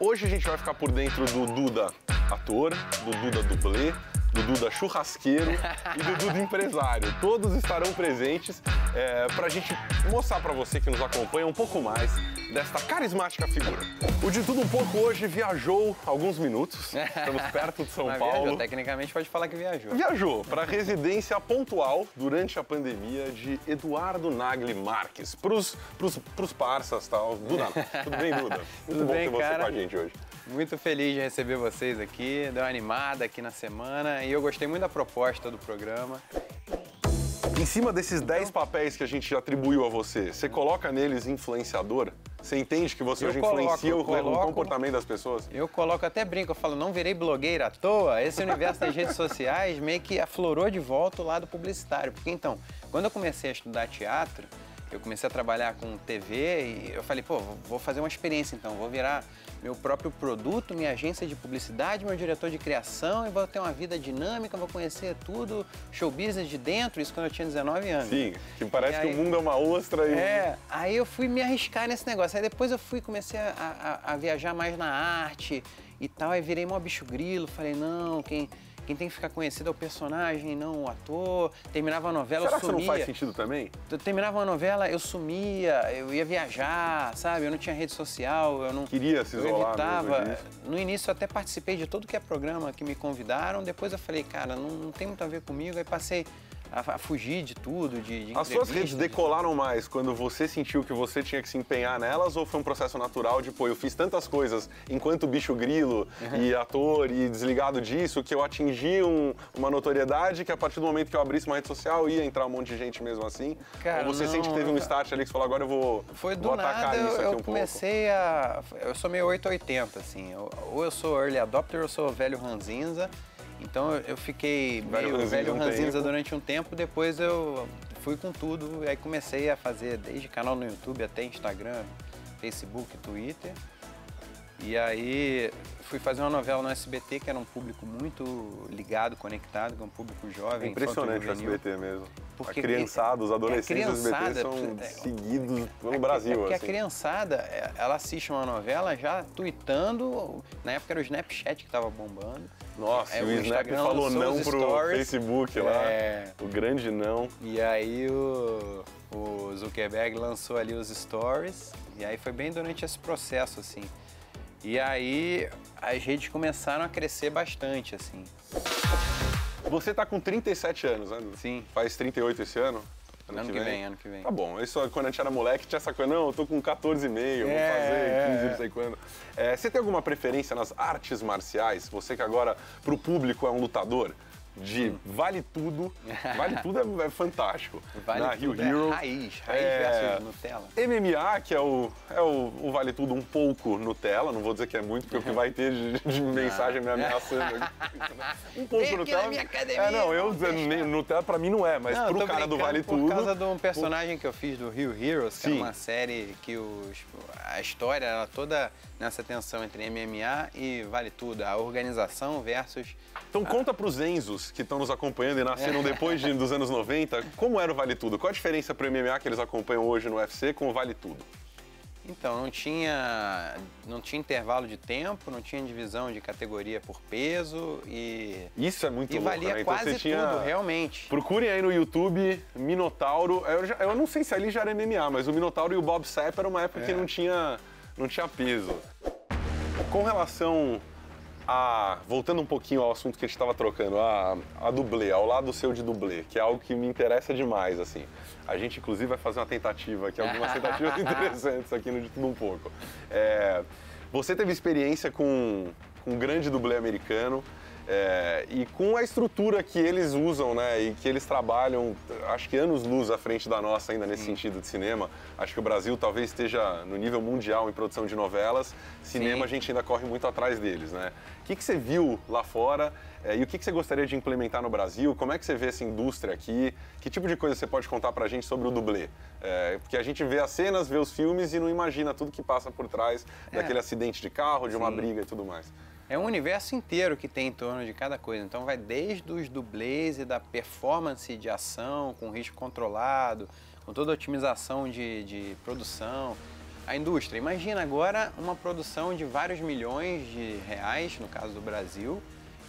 Hoje a gente vai ficar por dentro do Duda ator, do Duda dublê, do Duda churrasqueiro e do Duda empresário. Todos estarão presentes é, para a gente mostrar para você que nos acompanha um pouco mais desta carismática figura. O De Tudo Um Pouco hoje viajou alguns minutos, estamos perto de São Mas Paulo. Viajou, tecnicamente pode falar que viajou. Viajou para a residência pontual durante a pandemia de Eduardo Nagli Marques. Pros, pros parças tal. Duda, tudo bem, Duda? Muito Tudo bom bem, ter você cara? com a gente hoje. Muito feliz de receber vocês aqui, deu uma animada aqui na semana e eu gostei muito da proposta do programa. Em cima desses 10 papéis que a gente atribuiu a você, você coloca neles influenciador? Você entende que você Eu hoje coloco, influencia o, o coloco. comportamento das pessoas? Eu coloco até brinco, eu falo, não virei blogueira à toa. Esse universo das redes sociais meio que aflorou de volta o lado publicitário. Porque então, quando eu comecei a estudar teatro, eu comecei a trabalhar com TV e eu falei, pô, vou fazer uma experiência então, vou virar meu próprio produto, minha agência de publicidade, meu diretor de criação e vou ter uma vida dinâmica, vou conhecer tudo, show business de dentro, isso quando eu tinha 19 anos. Sim, que parece E que aí- o mundo é uma ostra e. É, aí eu fui me arriscar nesse negócio. Aí depois eu fui, comecei a, a- a viajar mais na arte e tal. Aí virei mó bicho grilo. Falei, não, quem, quem tem que ficar conhecido é o personagem, não o ator. Terminava a novela, Será eu que isso não sumia. faz sentido também? Eu terminava uma novela, eu sumia, eu ia viajar, sabe? Eu não tinha rede social, eu não. Queria se eu isolar evitava. mesmo disso. No início eu até participei de tudo que é programa que me convidaram, depois eu falei, cara, não, não tem muito a ver comigo, aí passei a, a fugir de tudo, de, de As suas redes entrevistas, de decolaram mais quando você sentiu que você tinha que se empenhar nelas ou foi um processo natural de, pô, eu fiz tantas coisas enquanto bicho grilo Uhum. e ator e desligado disso que eu atingi um- uma notoriedade que a partir do momento que eu abrisse uma rede social ia entrar um monte de gente mesmo assim? Cara, ou você não, sente que teve um start ali que você falou, agora eu vou, Foi do vou atacar nada, nisso eu, aqui eu um comecei a. Eu sou meio 880, assim. Eu- ou eu sou early adopter ou eu sou velho ranzinza. Então eu, fiquei Velho meio ranzinza velho um ranzinza tempo. durante um tempo, depois eu fui com tudo. E aí comecei a fazer desde canal no YouTube até Instagram, Facebook, Twitter. E aí fui fazer uma novela no SBT, que era um público muito ligado, conectado, que é um público jovem. Impressionante o. SBT mesmo. Porque a criançada, os a adolescentes do SBT são é- seguidos pelo É Brasil. que- porque assim. a criançada, ela assiste uma novela já tweetando, na época era o Snapchat que tava bombando. Nossa, É, o o Snap falou não pro stories. Facebook lá. É. O grande não. E aí o, o Zuckerberg lançou ali os stories, e aí foi bem durante esse processo, assim. E aí as redes começaram a crescer bastante, assim. Você tá com 37 anos, né? Sim. Faz 38 esse ano? Ano que vem, ano que vem. Tá bom, isso quando a gente era moleque tinha essa coisa, não, eu tô com 14,5, vou É, fazer 15, é, não sei quando. É, você tem alguma preferência nas artes marciais? Você que agora, pro público, é um lutador? De vale tudo, vale tudo é, é fantástico. Vale Na tudo, Rio é raiz, raiz é, versus Nutella. MMA, que é o, é o, o Vale Tudo um pouco Nutella, não vou dizer que é muito, porque o que vai ter de, de mensagem me ameaçando aqui. Um pouco Vem Nutella. minha academia, é, não, eu nem- Nutella pra mim não é, mas Não, pro cara do Vale por Tudo. causa de um personagem que eu fiz do Rio Heroes, que Sim. é uma série que os, a história era toda nessa tensão entre MMA e Vale Tudo, a organização versus. Então conta pros Enzos que estão nos acompanhando e nasceram depois de- dos anos 90, como era o Vale Tudo? Qual a diferença pro MMA que eles acompanham hoje no UFC com o Vale Tudo? Então, não tinha, não tinha intervalo de tempo, não tinha divisão de categoria por peso e, Isso é muito e louco, valia né? Então quase você tinha- tudo, realmente. Procurem aí no YouTube Minotauro. Eu, já- eu não sei se ali já era MMA, mas o Minotauro e o Bob Sapp era uma época que É. não tinha, não tinha peso. Com relação a. Voltando um pouquinho ao assunto que a gente estava trocando, a, a dublê, ao lado seu de dublê, que é algo que me interessa demais, assim. A gente, inclusive, vai fazer uma tentativa aqui, algumas tentativas interessantes aqui no De Tudo Um Pouco. É, você teve experiência com, com um grande dublê americano. É, e com a estrutura que eles usam, né, e que eles trabalham, acho que anos luz à frente da nossa ainda nesse sentido de cinema. Acho que o Brasil talvez esteja no nível mundial em produção de novelas. Cinema Sim. a gente ainda corre muito atrás deles, né? O que, que você viu lá fora é, e o que, que você gostaria de implementar no Brasil? Como é que você vê essa indústria aqui? Que tipo de coisa você pode contar pra gente sobre o dublê? É, porque a gente vê as cenas, vê os filmes e não imagina tudo que passa por trás É. daquele acidente de carro, de uma Sim. briga e tudo mais. É um universo inteiro que tem em torno de cada coisa. Então vai desde os dublês e da performance de ação, com risco controlado, com toda a otimização de, de produção, a indústria. Imagina agora uma produção de vários milhões de reais, no caso do Brasil,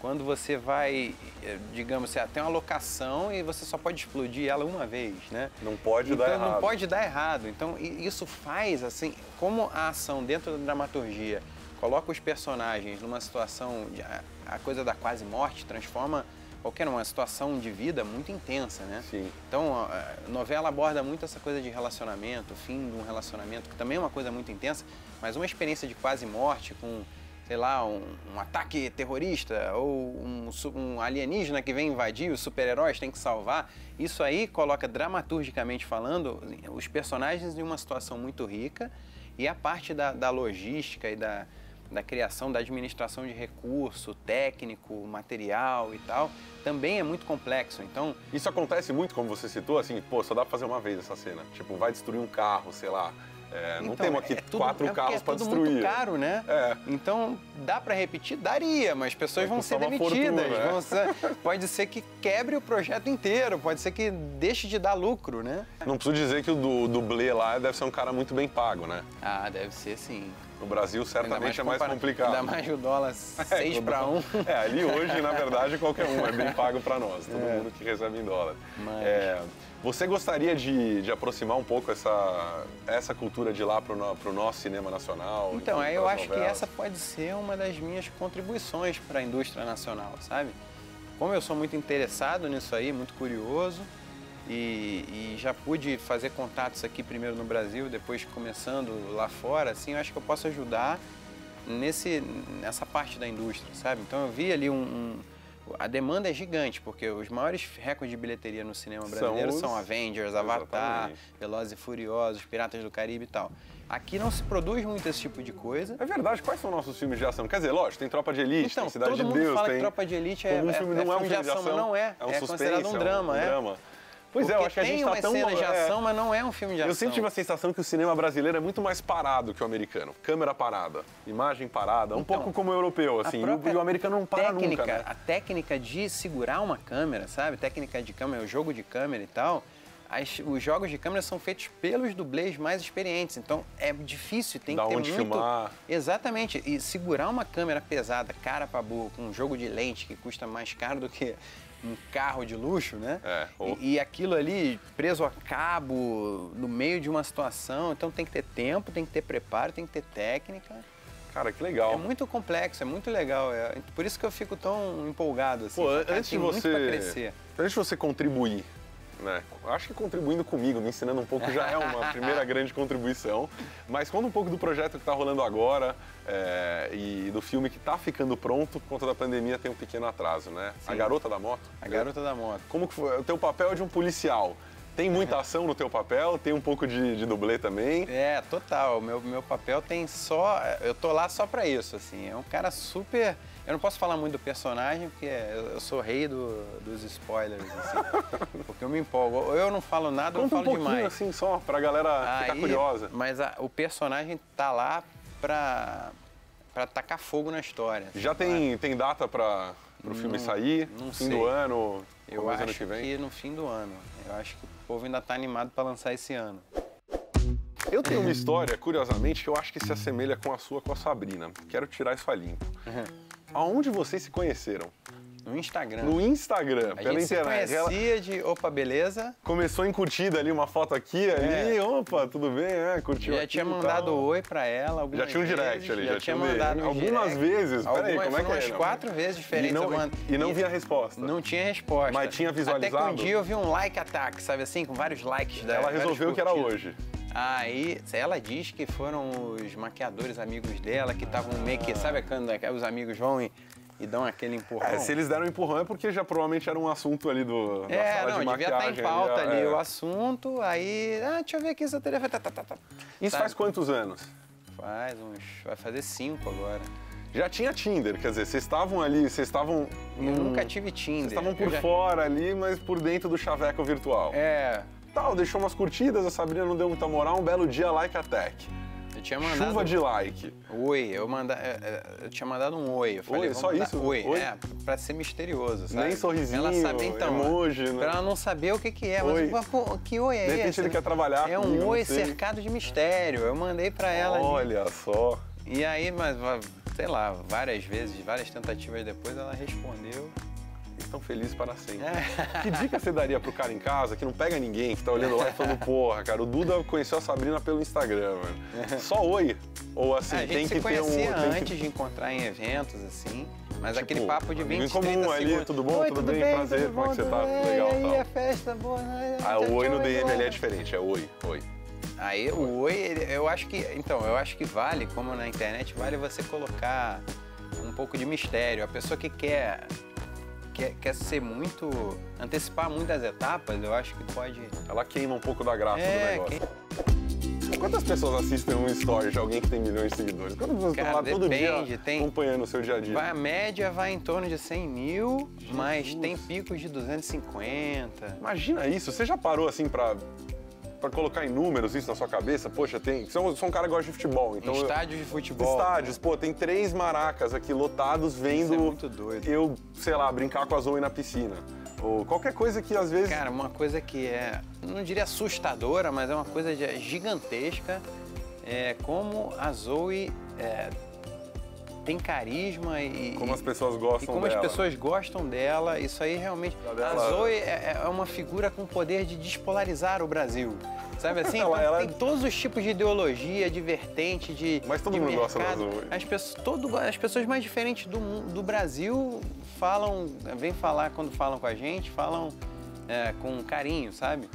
quando você vai, eh, digamos, você tem uma locação e você só pode explodir ela uma vez, né? Não pode então, dar errado. Não pode dar errado. Então isso faz assim, como a ação dentro da dramaturgia coloca os personagens numa situação, de, a coisa da quase morte transforma qualquer uma situação de vida muito intensa, né? Sim. Então, a novela aborda muito essa coisa de relacionamento, o fim de um relacionamento, que também é uma coisa muito intensa, mas uma experiência de quase morte com, sei lá, um, um ataque terrorista ou um, um, alienígena que vem invadir, os super-heróis têm que salvar, isso aí coloca dramaturgicamente falando os personagens em uma situação muito rica e a parte da, da logística e da, da criação, da administração de recurso, técnico, material e tal, também é muito complexo. Então, isso acontece muito, como você citou, assim, pô, só dá pra fazer uma vez essa cena. Tipo, vai destruir um carro, sei lá. É, então, não temos aqui é tudo, quatro é carros é para destruir. muito caro, né? É. Então, dá para repetir? Daria, mas pessoas Vai vão ser demitidas. fortuna, né? vão ser- pode ser que quebre o projeto inteiro, pode ser que deixe de dar lucro, né? Não preciso dizer que o du- dublê lá deve ser um cara muito bem pago, né? Ah, deve ser sim. No Brasil, certamente é mais complicado. Ainda mais o dólar 6 quando- para 1. É, ali hoje, na verdade, qualquer um é bem pago para nós, todo mundo que recebe em dólar. Mas- É, você gostaria de, de aproximar um pouco essa, essa cultura de lá para o nosso cinema nacional? Então, aí eu acho que novelas? essa pode ser uma das minhas contribuições para a indústria nacional, sabe? Como eu sou muito interessado nisso aí, muito curioso, e, e já pude fazer contatos aqui primeiro no Brasil, depois começando lá fora, assim, eu acho que eu posso ajudar nesse, nessa parte da indústria, sabe? Então eu vi ali um, um- a demanda é gigante, porque os maiores recordes de bilheteria no cinema São brasileiro os- são Avengers, Avatar, Exatamente. Velozes e Furiosos, Piratas do Caribe e tal. Aqui não se produz muito esse tipo de coisa. É verdade, quais são nossos filmes de ação? Quer dizer, lógico, tem Tropa de Elite, Então, tem Cidade todo de mundo Deus, fala tem... que Tropa de Elite é, um é- filme é não é um filme de ação, mas não é. é um é suspense, considerado um é um drama, é. Pois é, eu Porque acho que a gente tem tá tão... cenas de é, ação, mas não é um filme de ação. Eu sempre tive a sensação que o cinema brasileiro é muito mais parado que o americano. Câmera parada, imagem parada, um Então, pouco como o europeu, assim. E o, americano não para técnica, nunca, né? A técnica de segurar uma câmera, sabe? Técnica de câmera, o jogo de câmera e tal. as- os jogos de câmera são feitos pelos dublês mais experientes, então é difícil, tem que ter onde muito... filmar. Exatamente, e segurar uma câmera pesada, cara pra burro, com um jogo de lente que custa mais caro do que um carro de luxo, né? É, ou- E, e aquilo ali preso a cabo, no meio de uma situação, então tem que ter tempo, tem que ter preparo, tem que ter técnica. Cara, que legal. É muito complexo, é muito legal. É por isso que eu fico tão empolgado. Assim, Pô, Cara, antes de você. pra crescer. Antes de você contribuir, né? Acho que contribuindo comigo, me ensinando um pouco, já é uma primeira grande contribuição. Mas conta um pouco do projeto que está rolando agora é, e do filme que está ficando pronto por conta da pandemia tem um pequeno atraso, né? A Sim. Garota da Moto. A garota da moto. Como que foi? O teu papel é de um policial. Tem muita ação no teu papel, tem um pouco de, de dublê também. É, total. Meu, meu papel tem só. Eu tô lá só pra isso, assim. É um cara super. Eu não posso falar muito do personagem, porque eu sou rei do- dos spoilers, assim. porque eu me empolgo. Ou eu não falo nada, ou eu Conta um falo pouquinho demais. assim só, pra galera ficar Aí- curiosa. Mas a- o personagem tá lá pra, pra tacar fogo na história. assim. Já tem, tem data para o filme sair? não fim sei. do ano? Eu acho ano que vem? que no fim do ano. Eu acho que o povo ainda tá animado pra lançar esse ano. Eu tenho uma história, curiosamente, que eu acho que se assemelha com a sua com a Sabrina. Quero tirar isso a limpo. Aonde vocês se conheceram? No Instagram. No Instagram, a pela gente internet. se Ela conhecia de opa, beleza. começou em curtida ali, uma foto aqui, ali, opa, tudo bem, é, curtiu Já aqui tinha mandado tal. oi pra ela Já tinha um direct vezes, ali, já, já tinha mandado um Algumas direct. vezes? Peraí, como é que é? umas quatro vezes diferentes. E não, mando- e não vinha resposta. Não tinha resposta. Mas tinha Até que visualizado? um dia eu vi um like attack, sabe assim, com vários likes da Ela resolveu que era hoje. Aí ela diz que foram os maquiadores amigos dela que estavam meio que, sabe quando os amigos vão e, e dão aquele empurrão? É, se eles deram um empurrão é porque já provavelmente era um assunto ali do, da É, sala não, de devia estar maquiagem. em pauta ali é. o assunto, aí, ah, deixa eu ver aqui seu telefone. Tá, tá, tá, tá. Isso Sabe? faz quantos anos? Faz uns. Vai fazer cinco agora. Já tinha Tinder, quer dizer, vocês estavam ali, vocês estavam. Eu nunca tive Tinder. Vocês estavam por já- fora ali, mas por dentro do chaveco virtual. É, Tal, deixou umas curtidas, a Sabrina não deu muita moral, um belo dia, like attack. Eu tinha mandado. Chuva de like. Oi, eu, manda, é, é, eu tinha mandado um oi. Eu falei, Oi, só mandar- isso? Oi, Oi? é, pra ser misterioso, sabe? Nem sorrisinho, ela sabe, então, emoji, né? Pra ela não saber o que que é. Oi. mas, pô, que oi é De repente esse? ele quer trabalhar É um comigo, oi sei. cercado de mistério. Eu mandei pra ela ali. Olha só. E aí, mas, sei lá, várias vezes, várias tentativas depois, ela respondeu. Estão felizes para sempre. É. Que dica você daria pro cara em casa que não pega ninguém, que tá olhando lá e falando, porra, cara, o Duda conheceu a Sabrina pelo Instagram, mano. Só oi. Ou assim, a tem que ter um. tem que- antes de encontrar em eventos, assim. Mas Tipo, aquele papo de amigo 20, em comum 30 ali, segundos. tudo bom? Oi, Tudo bem? Prazer, tudo como é que você Tudo tá? bem? Legal, E tal. a festa, boa noite. Ah, o oi no DM ele é diferente, é oi, oi. Aí o oi, eu acho que. Então, eu acho que vale, como na internet, vale você colocar um pouco de mistério. A pessoa que quer. Quer, quer ser muito. antecipar muitas etapas, eu acho que pode. Ela queima um pouco da graça do É, negócio. Quantas pessoas assistem um story de alguém que tem milhões de seguidores? Quantas pessoas Cara, estão lá todo depende, dia tem- acompanhando o seu dia a dia? Vai, a média vai em torno de 100 mil, mas tem picos de 250. Imagina isso, você já parou assim pra, pra colocar em números isso na sua cabeça? Poxa, tem. Sou, sou um cara que gosta de futebol, então. estádios de futebol. Estádios, pô, tem três maracas aqui lotados vendo Isso é muito doido. eu, sei lá, brincar com a Zoe na piscina. Ou qualquer coisa que às vezes. Cara, uma coisa que é, não diria assustadora, mas é uma coisa gigantesca, é como a Zoe é, tem carisma e. como as pessoas e gostam como dela. as pessoas gostam dela, isso aí realmente. A Zoe é, é uma figura com poder de despolarizar o Brasil. Sabe assim? Ela- ela- Tem todos os tipos de ideologia, de vertente, de. Mas todo de mundo gosta da mercado. Zoe. As pessoas, todo, as pessoas mais diferentes do, do Brasil falam, vêm falar quando falam com a gente, falam é, com carinho, sabe?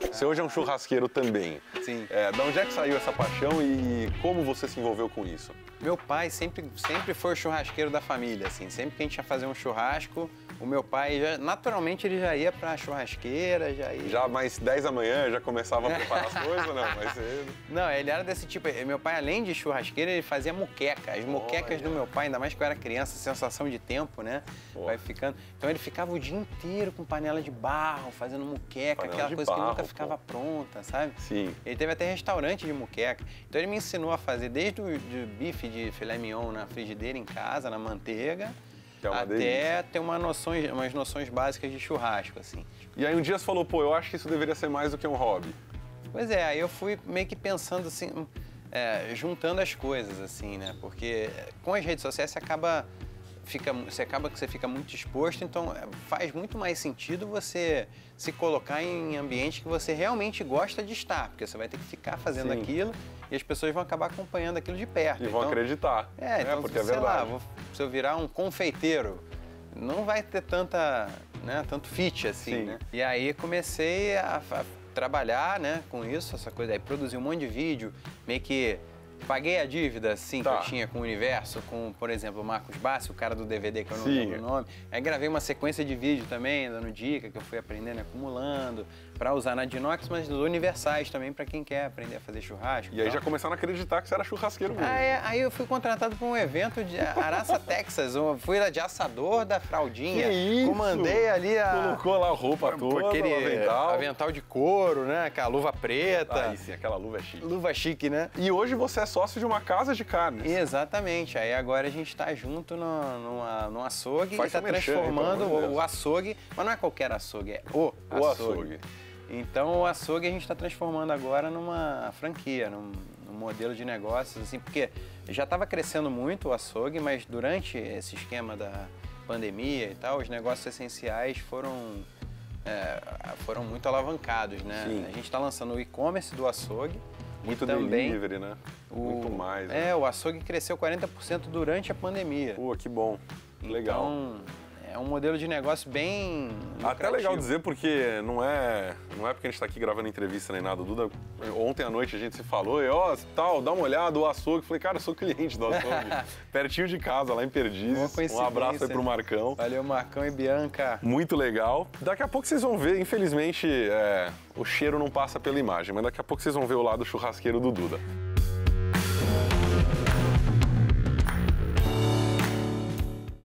Você hoje é um churrasqueiro também. Sim. É, da onde é que saiu essa paixão e como você se envolveu com isso? Meu pai sempre, sempre foi o churrasqueiro da família, assim. Sempre que a gente ia fazer um churrasco, o meu pai, já- naturalmente, ele já ia pra churrasqueira, já ia... Já mais 10 da manhã já começava a preparar as coisas ou não? Mais cedo. Não, ele era desse tipo. Meu pai, além de churrasqueira, ele fazia muqueca. As muquecas do meu pai, ainda mais que eu era criança, sensação de tempo, né? Pô. Vai ficando. Então ele ficava o dia inteiro com panela de barro, fazendo muqueca, Panela aquela coisa que barro, nunca pô. Ficava pronta, sabe? Sim. Ele teve até restaurante de muqueca. Então ele me ensinou a fazer desde o de bife de filé mignon na frigideira em casa, na manteiga, é uma até delícia. ter uma noções, umas noções básicas de churrasco, assim. E aí um dia você falou, pô, eu acho que isso deveria ser mais do que um hobby. Pois é, aí eu fui meio que pensando assim, é, juntando as coisas, assim, né? Porque com as redes sociais você acaba, fica, você acaba que você fica muito exposto, então é, faz muito mais sentido você se colocar em ambiente que você realmente gosta de estar, porque você vai ter que ficar fazendo Sim. aquilo e as pessoas vão acabar acompanhando aquilo de perto. E vão Então, acreditar. É, então, porque é sei lá, verdade. vou- se eu virar um confeiteiro, não vai ter tanta, né, tanto fit assim, Sim. né? E aí comecei a, a trabalhar, né, com isso, essa coisa aí, produzir um monte de vídeo, meio que paguei a dívida, assim, Tá. que eu tinha com o Universo, com, por exemplo, o Marcos Bassi, o cara do DVD, que eu não Sim. lembro o nome. Aí gravei uma sequência de vídeo também, dando dica, que eu fui aprendendo e acumulando, para usar na Dinox, mas dos universais também, para quem quer aprender a fazer churrasco. E aí tal. já começaram a acreditar que você era churrasqueiro mesmo. É, aí eu fui contratado para um evento de Araça, Texas. Eu fui lá de assador da fraldinha. Que isso? Comandei ali a. Colocou lá a roupa toda, aquele avental. avental de couro, né? Com a luva preta. Aí sim, aquela luva é chique. Luva chique, né? E hoje você é sócio de uma casa de carnes. Exatamente. Aí agora a gente está junto no, numa, num açougue Faz e está transformando o, o açougue, mas não é qualquer açougue, é o açougue. O açougue. Então o açougue a gente está transformando agora numa franquia, num, num modelo de negócios, assim, porque já estava crescendo muito o açougue, mas durante esse esquema da pandemia e tal, os negócios essenciais foram, é, foram muito alavancados, né? Sim. A gente está lançando o e-commerce do açougue. Muito também delivery, né? o- Muito mais. né? É, o açougue cresceu 40% durante a pandemia. Pô, que bom. Legal. Então, é um modelo de negócio bem. Até legal lucrativo. dizer porque não é, não é porque a gente tá aqui gravando entrevista nem nada. Duda, ontem à noite a gente se falou e ó, tal, dá uma olhada, o açougue. Falei, cara, eu sou cliente do açougue. Pertinho de casa, lá em Perdizes. Um abraço aí pro? Marcão. Valeu, Marcão e Bianca. Muito legal. Daqui a pouco vocês vão ver, infelizmente, é, o cheiro não passa pela imagem, mas daqui a pouco vocês vão ver o lado churrasqueiro do Duda.